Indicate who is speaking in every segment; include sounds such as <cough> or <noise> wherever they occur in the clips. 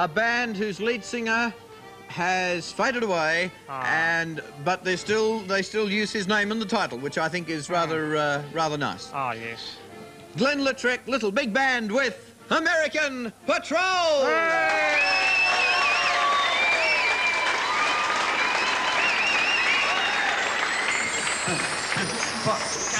Speaker 1: a band whose lead singer has faded away,
Speaker 2: Ah.
Speaker 1: and but they still they still use his name in the title, which I think is rather uh, rather nice.
Speaker 2: Oh, yes.
Speaker 1: Glenn Lautrec, Little Big Band with American Patrol. <laughs> The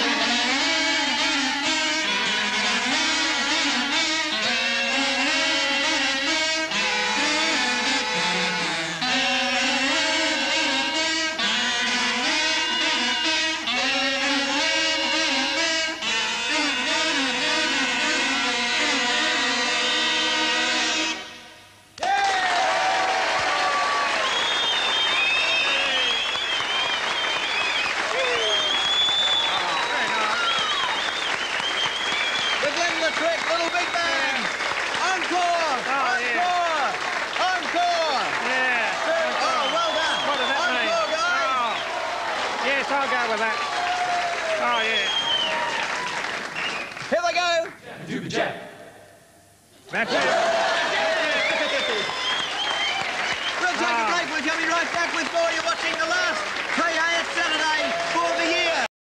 Speaker 2: with that. Oh, yeah.
Speaker 1: Here they go.
Speaker 2: That's it.
Speaker 1: We'll take a break. We'll be right back with more. You're watching the last